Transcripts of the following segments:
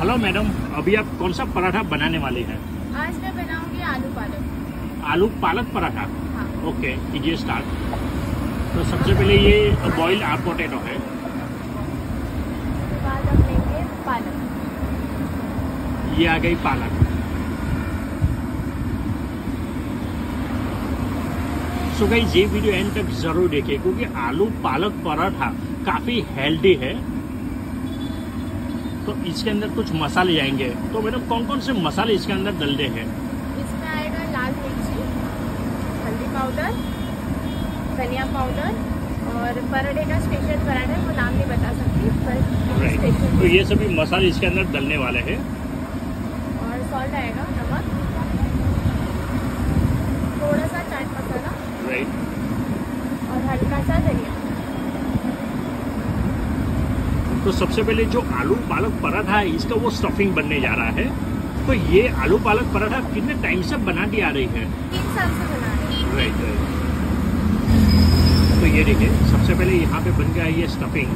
Hello madam अभी आप कौन सा पराठा बनाने वाले हैं? आज मैं बनाऊँगी आलू पालक। आलू पालक पराठा? हाँ। ओके कीजिए स्टार्ट तो सबसे पहले ये बॉइल्ड आर पोटैटो है। लेंगे पालक। ये आ गई पालक। सो गई ये वीडियो एंड तक ज़रूर देखिए क्योंकि आलू पालक पराठा काफ़ी हेल्दी है। तो इसके अंदर कुछ मसाले जाएँगे तो मैडम कौन कौन से मसाले इसके अंदर डलते हैं? इसमें आएगा लाल मिर्ची हल्दी पाउडर धनिया पाउडर और पराठे का स्पेशल पराठा है वो नाम नहीं बता सकती तो ये सभी मसाले इसके अंदर डलने वाले हैं। और सॉल्ट आएगा नमक थोड़ा सा चाट मसाला राइट और हल्का सा धनिया। तो सबसे पहले जो आलू पालक पराठा है इसका वो स्टफिंग बनने जा रहा है। तो ये आलू पालक पराठा कितने टाइम से बनाती आ रही है? तीन साल से बना राइट राइट तो ये देखिए सबसे पहले यहाँ पे बन गया ये स्टफिंग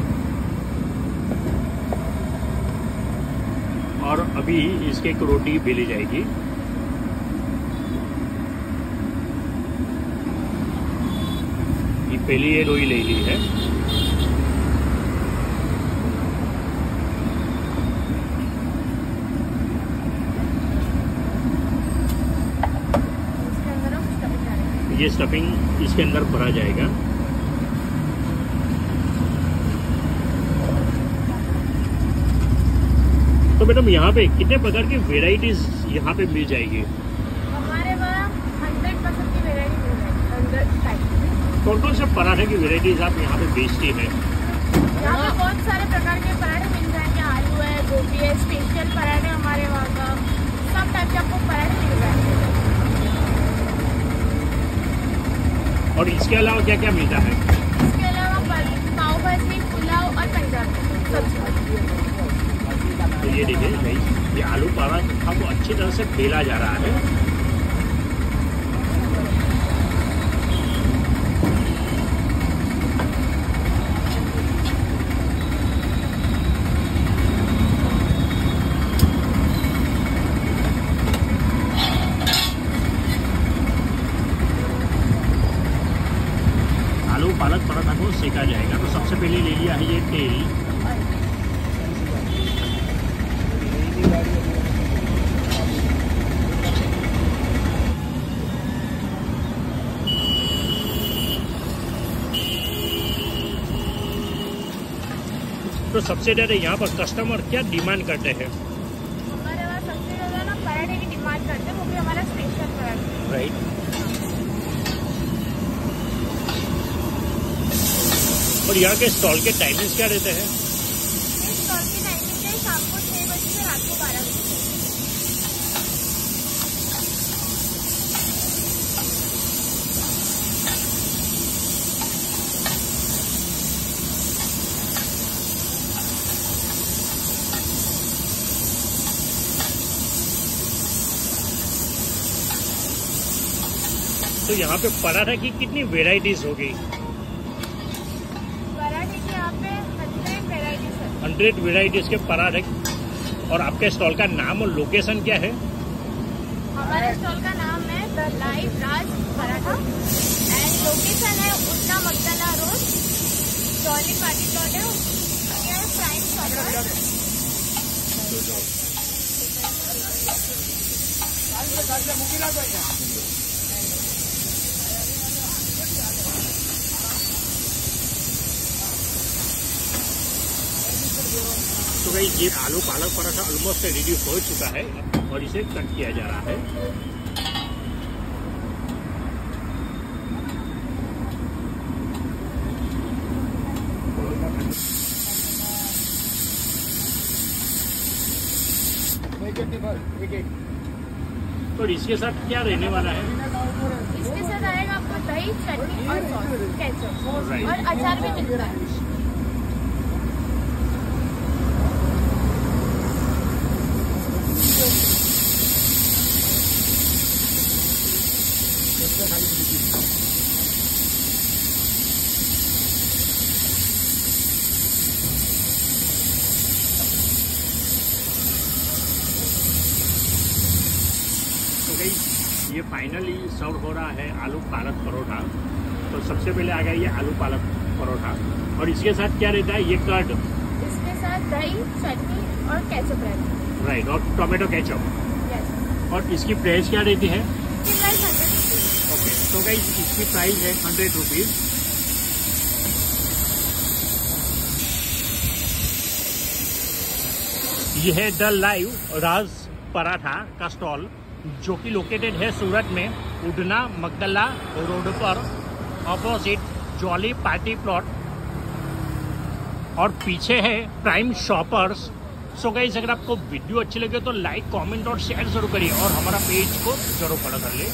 और अभी इसके एक रोटी बेली जाएगी। पहली ये रोई ले ली है इसके अंदर हम स्टफिंग डालेंगे ये स्टफिंग इसके अंदर भरा जाएगा। तो मैडम यहाँ पे कितने प्रकार की वेराइटीज यहाँ पे मिल जाएगी? हमारे वहाँ हंड्रेड परसेंट की कौन कौन से पराठे की वेराइटीज आप यहाँ पे बेचती हैं? यहाँ पे बहुत सारे प्रकार के पराठे मिल जाएँगे आलू है गोभी है स्पेशल पराठे हमारे वहाँ का। सब टाइप के आपको पराठे मिल जाएँगे और इसके अलावा क्या क्या मिलता है? इसके अलावा पाव भाजी पुलाव और पंजाबी सब्ज़ी तो ये देखिए ये आलू पावा को अच्छी तरह से बेला जा रहा है आलू पालक पराठा को सेका जाएगा। तो सबसे पहले ले लिया है ये तेल। तो सबसे ज़्यादा यहाँ पर कस्टमर क्या डिमांड करते हैं? हमारे वहाँ सबसे ज़्यादा ना पराठे की डिमांड करते हैं वो भी हमारा स्पेशल पराठा। राइट और यहाँ के स्टॉल के टाइमिंग्स क्या रहते हैं? स्टॉल की टाइमिंग है शाम को छः बजे से रात को बारह बजे तो यहाँ पे पराठा की कितनी वेराइटीज होगी? यहाँ पे हंड्रेड वेराइटीज है हंड्रेड वेराइटीज के पराठे और आपके स्टॉल का नाम और लोकेशन क्या है हमारे स्टॉल का नाम है the live Raj Paratha and location है Uttara Magdalla road jolly party plot है प्राइम तो भाई ये आलू पालक पराठा ऑलमोस्ट रेडी हो चुका है और इसे कट किया जा रहा है। और इसके साथ क्या रहने वाला है? इसके साथ आएगा आपको दही चटनी और सॉस केचप और अचार भी मिलता है। गई ये फाइनली सर्व हो रहा है आलू पालक परोठा। तो सबसे पहले आ गया ये आलू पालक परोठा। और इसके साथ क्या रहता है? ये कर्ड इसके साथ दही चटनी और केचप रहता है। राइट और टोमेटो केचप और इसकी प्राइस क्या रहती है? ओके तो गई इसकी प्राइस है हंड्रेड रुपीज़ ये है द लाइव राज पराठा का स्टॉल जो कि लोकेटेड है सूरत में, उडना, मगदला, रोड पर ऑपोजिट जॉली पार्टी प्लॉट और पीछे है प्राइम शॉपर्स सो गाइस अगर आपको वीडियो अच्छी लगे तो लाइक कमेंट और शेयर ज़रूर करिए और हमारा पेज को ज़रूर फॉलो कर ले।